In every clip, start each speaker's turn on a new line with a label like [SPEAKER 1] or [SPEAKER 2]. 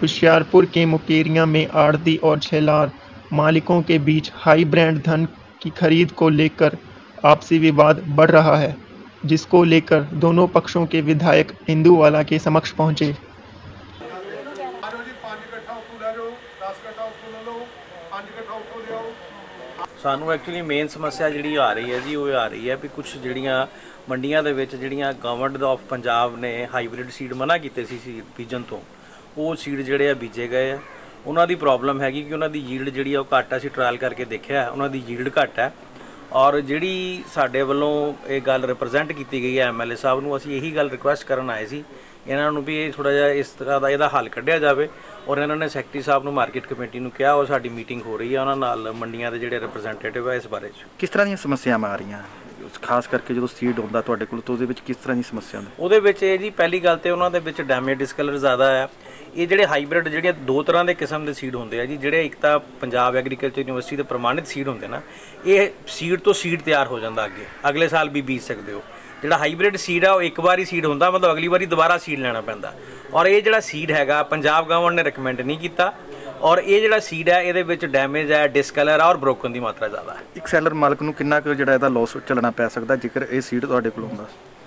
[SPEAKER 1] होशियारपुर के मुकेरियां में आड़ती और ठेलार मालिकों के बीच हाई ब्रांड धन की खरीद को लेकर आपसी विवाद बढ़ रहा है जिसको लेकर दोनों पक्षों के विधायक इंदुवाला के समक्ष पहुंचे
[SPEAKER 2] ਆਜੋ ਜੀ 5 ਇਕੱਠਾ ਉੱਤੋਂ ਲੈ ਜਾਓ 10 ਇਕੱਠਾ ਉੱਤੋਂ ਲੈ ਲਓ 5 ਇਕੱਠਾ ਉੱਤੋਂ ਲਿਆਓ
[SPEAKER 3] ਸਾਨੂੰ ਐਕਚੁਅਲੀ ਮੇਨ ਸਮੱਸਿਆ ਜਿਹੜੀ ਆ ਰਹੀ ਹੈ ਜੀ ਉਹ ਆ ਰਹੀ ਹੈ ਵੀ ਕੁਝ ਜਿਹੜੀਆਂ ਮੰਡੀਆਂ ਦੇ ਵਿੱਚ ਜਿਹੜੀਆਂ ਗਵਰਨਮੈਂਟ ਆਫ ਪੰਜਾਬ ਨੇ ਹਾਈਬ੍ਰਿਡ ਸੀਡ ਮਨਾ ਕੀਤੇ ਸੀ ਸੀ ਬੀਜਣ ਤੋਂ ਉਹ ਸੀਡ ਜਿਹੜੇ ਆ ਬੀਜੇ ਗਏ ਆ। ਉਹਨਾਂ ਦੀ ਪ੍ਰੋਬਲਮ ਹੈਗੀ ਕਿ ਉਹਨਾਂ ਦੀ ਯੀਲਡ ਜਿਹੜੀ ਆ ਉਹ ਘੱਟ ਆ, ਅਸੀਂ ਟ੍ਰਾਇਲ ਕਰਕੇ ਦੇਖਿਆ ਉਹਨਾਂ ਦੀ ਯੀਲਡ ਘੱਟ ਹੈ। ਔਰ ਜਿਹੜੀ ਸਾਡੇ ਵੱਲੋਂ ਇਹ ਗੱਲ ਰਿਪਰੈਜ਼ੈਂਟ ਕੀਤੀ ਗਈ ਹੈ ਐਮਐਲਏ ਸਾਹਿਬ ਨੂੰ, ਅਸੀਂ ਇਹੀ ਗੱਲ ਰਿਕੁਐਸਟ ਕਰਨ ਆਏ ਸੀ। ਇਹਨਾਂ ਨੂੰ ਵੀ ਇਹ ਥੋੜਾ ਜਿਹਾ ਇਸ ਤਰ੍ਹਾਂ ਦਾ ਇਹਦਾ ਹੱਲ ਕੱਢਿਆ ਜਾਵੇ। ਔਰ ਇਹਨਾਂ ਨੇ ਸੈਕਟਰੀ ਸਾਹਿਬ ਨੂੰ ਮਾਰਕੀਟ ਕਮੇਟੀ ਨੂੰ ਕਿਹਾ, ਉਹ ਸਾਡੀ ਮੀਟਿੰਗ ਹੋ ਰਹੀ ਹੈ ਉਹਨਾਂ ਨਾਲ ਮੰਡੀਆਂ ਦੇ ਜਿਹੜੇ ਰਿਪਰੈਜ਼ੈਂਟੇਟਿਵ ਆ, ਇਸ ਬਾਰੇ। 'ਚ
[SPEAKER 4] ਕਿਸ ਤਰ੍ਹਾਂ ਦੀਆਂ ਸਮੱਸਿਆਵਾਂ ਆ ਰਹੀਆਂ? ਖਾਸ ਕਰਕੇ ਜਦੋਂ ਸੀਡ ਹੁੰਦਾ ਤੁਹਾਡੇ ਕੋਲ, ਤਾਂ ਉਹਦੇ ਵਿੱਚ ਕਿਸ ਤਰ੍ਹਾਂ ਦੀ ਸਮੱਸਿਆ ਹੁੰਦੀ?
[SPEAKER 3] ਉਹਦੇ ਵਿੱਚ ਇਹ ਜੀ, ਪਹਿਲੀ ਗੱਲ ਤੇ ਉਹਨਾਂ ਦੇ ਵਿੱਚ ਡੈਮੇਜ ਡਿਸਕਲਰ ਜ਼ਿਆਦਾ ਆ। ਇਹ ਜਿਹੜੇ ਹਾਈਬ੍ਰਿਡ ਜਿਹੜੀਆਂ ਦੋ ਤਰ੍ਹਾਂ ਦੇ ਕਿਸਮ ਦੇ ਸੀਡ ਹੁੰਦੇ ਆ ਜੀ, ਜਿਹੜੇ ਇੱਕ ਤਾਂ ਪੰਜਾਬ ਐਗਰੀਕਲਚਰ ਯੂਨੀਵਰਸਿਟੀ ਦੇ ਪ੍ਰਮਾਣਿਤ ਸੀਡ ਹੁੰਦੇ ਨਾ, ਇਹ ਸੀਡ ਤੋਂ ਸੀਡ ਤਿਆਰ ਹੋ ਜਾਂਦਾ ਅੱਗੇ। ਅਗਲੇ ਸਾਲ ਵੀ ਬੀਜ ਸਕਦੇ ਹੋ। ਜਿਹੜਾ ਹਾਈਬ੍ਰਿਡ ਸੀਡ ਆ, ਉਹ ਇੱਕ ਵਾਰੀ ਸੀਡ ਹੁੰਦਾ, ਮਤਲਬ ਅਗਲੀ ਵਾਰੀ ਦੁਬਾਰਾ ਸੀਡ ਲੈਣਾ ਪੈਂਦਾ। ਔਰ ਇਹ ਜਿਹੜਾ ਸੀਡ ਹੈਗਾ, ਪੰਜਾਬ ਗਵਰਨਮੈਂਟ ਨੇ ਰეკਮੈਂਡ ਨਹੀਂ ਕੀਤਾ। ਔਰ ਇਹ ਜਿਹੜਾ ਸੀਡ ਹੈ ਇਹਦੇ ਵਿੱਚ ਡੈਮੇਜ ਹੈ ਡਿਸਕਲਰ ਆ ਔਰ ਬ੍ਰੋਕਨ ਦੀ ਮਾਤਰਾ ਜ਼ਿਆਦਾ ਹੈ।
[SPEAKER 4] ਇੱਕ ਸੈਲਰ ਮਾਲਕ ਨੂੰ ਕਿੰਨਾ ਕੁ ਜਿਹੜਾ ਇਹਦਾ ਲਾਸ ਝੱਲਣਾ ਪੈ ਸਕਦਾ ਜੇਕਰ ਇਹ ਸੀਡ ਤੁਹਾਡੇ ਕੋਲ ਹੁੰਦਾ?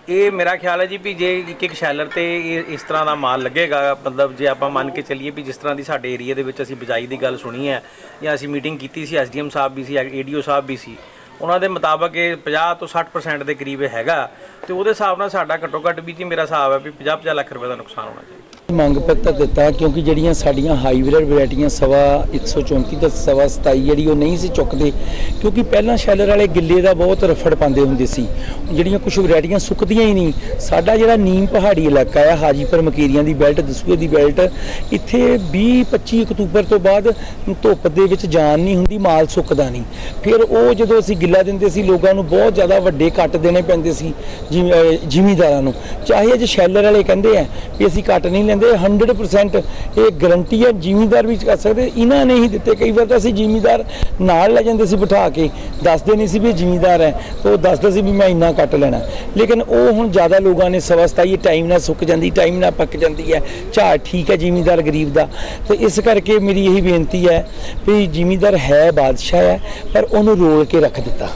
[SPEAKER 3] ਇਹ ਮੇਰਾ ਖਿਆਲ ਹੈ ਜੀ ਵੀ ਜੇ ਇੱਕ ਇੱਕ ਸ਼ੈਲਰ ਤੇ ਇਹ ਇਸ ਤਰ੍ਹਾਂ ਦਾ ਮਾਲ ਲੱਗੇਗਾ ਮਤਲਬ ਜੇ ਆਪਾਂ ਮੰਨ ਕੇ ਚੱਲੀਏ ਵੀ ਜਿਸ ਤਰ੍ਹਾਂ ਦੀ ਸਾਡੇ ਏਰੀਆ ਦੇ ਵਿੱਚ ਅਸੀਂ ਬਿਜਾਈ ਦੀ ਗੱਲ ਸੁਣੀ ਹੈ ਜਾਂ ਅਸੀਂ ਮੀਟਿੰਗ ਕੀਤੀ ਸੀ ਐਸਡੀਐਮ ਸਾਹਿਬ ਵੀ ਸੀ ਏਡੀਓ ਸਾਹਿਬ ਵੀ ਸੀ ਉਹਨਾਂ ਦੇ ਮੁਤਾਬਕ ਇਹ 50 ਤੋਂ 60% ਦੇ ਕਰੀਬ ਹੈਗਾ ਤੇ ਉਹਦੇ ਹਿਸਾਬ ਨਾਲ ਸਾਡਾ ਘੱਟੋ ਘੱਟ ਵੀ ਜੀ ਮੇਰਾ ਹਿਸਾਬ ਹੈ ਵੀ 50 50 ਲੱਖ ਰੁਪਏ ਦਾ ਨੁਕਸਾਨ ਹੋਣਾ ਚਾਹੀਦਾ।
[SPEAKER 5] ਮੰਗ ਪੱਤਰ ਦਿੱਤਾ ਕਿਉਂਕਿ ਜਿਹੜੀਆਂ ਸਾਡੀਆਂ ਹਾਈਬ੍ਰਿਡ ਵੈਰਾਈਟੀਆਂ ਸਵਾ 134 ਤੇ ਸਵਾ 27 ਜਿਹੜੀ ਉਹ ਨਹੀਂ ਸੀ ਚੁੱਕਦੇ, ਕਿਉਂਕਿ ਪਹਿਲਾਂ ਸ਼ੈਲਰ ਵਾਲੇ ਗਿੱਲੇ ਦਾ ਬਹੁਤ ਰਫੜ ਪਾਉਂਦੇ ਹੁੰਦੇ ਸੀ। ਜਿਹੜੀਆਂ ਕੁਝ ਵੈਰਾਈਟੀਆਂ ਸੁੱਕਦੀਆਂ ਹੀ ਨਹੀਂ, ਸਾਡਾ ਜਿਹੜਾ ਨੀਮ ਪਹਾੜੀ ਇਲਾਕਾ ਹੈ ਹਾਜੀਪੁਰ ਮਕੇਰੀਆਂ ਦੀ ਬੈਲਟ ਦਸੂਏ ਦੀ ਬੈਲਟ ਇੱਥੇ 20 25 ਅਕਤੂਬਰ ਤੋਂ ਬਾਅਦ ਧੁੱਪ ਦੇ ਵਿੱਚ ਜਾਨ ਨਹੀਂ ਹੁੰਦੀ, ਮਾਲ ਸੁੱਕਦਾ ਨਹੀਂ। ਫਿਰ ਉਹ ਜਦੋਂ ਅਸੀਂ ਗਿੱਲਾ ਦਿੰਦੇ ਸੀ, ਲੋਕਾਂ ਨੂੰ ਬਹੁਤ ਜ਼ਿਆਦਾ ਵੱਡੇ ਕੱਟ ਦੇਣੇ ਪੈਂਦੇ ਸੀ, ਜਿਵੇਂ ਜ਼ਿਮੀਦਾਰਾਂ ਨੂੰ। ਚਾਹੇ ਅੱਜ ਸ਼ੈਲਰ ਵਾਲੇ ਕਹਿੰਦੇ ਆ ਵੀ ਅਸੀਂ ਕੱਟ ਨਹੀਂ ਕਹਿੰਦੇ 100% ਇਹ ਗਰੰਟੀ ਹੈ, ਜ਼ਿਮੀਦਾਰ ਵੀ ਕਰ ਸਕਦੇ। ਇਹਨਾਂ ਨੇ ਹੀ ਦਿੱਤੇ। ਕਈ ਵਾਰ ਤਾਂ ਅਸੀਂ ਜ਼ਿਮੀਦਾਰ ਨਾਲ ਲੈ ਜਾਂਦੇ ਸੀ ਬਿਠਾ ਕੇ। ਦੱਸਦੇ ਨਹੀਂ ਸੀ ਵੀ ਇਹ ਜ਼ਿਮੀਂਦਾਰ ਹੈ ਉਹ ਦੱਸਦੇ ਸੀ ਵੀ ਮੈਂ ਇੰਨਾ ਕੱਟ ਲੈਣਾ। ਲੇਕਿਨ ਉਹ ਹੁਣ ਜ਼ਿਆਦਾ ਲੋਕਾਂ ਨੇ ਸਵਾ ਸਤਾਈ ਟਾਈਮ ਨਾਲ ਸੁੱਕ ਜਾਂਦੀ ਟਾਈਮ ਨਾਲ ਪੱਕ ਜਾਂਦੀ ਹੈ। ਝਾੜ ਠੀਕ ਹੈ ਜ਼ਿਮੀਂਦਾਰ ਗਰੀਬ ਦਾ। ਤੇ ਇਸ ਕਰਕੇ ਮੇਰੀ ਇਹੀ ਬੇਨਤੀ ਹੈ ਵੀ ਜ਼ਿਮੀਦਾਰ ਹੈ, ਬਾਦਸ਼ਾਹ ਹੈ, ਪਰ ਉਹਨੂੰ ਰੋਲ ਕੇ ਰੱਖ ਦਿੱਤਾ।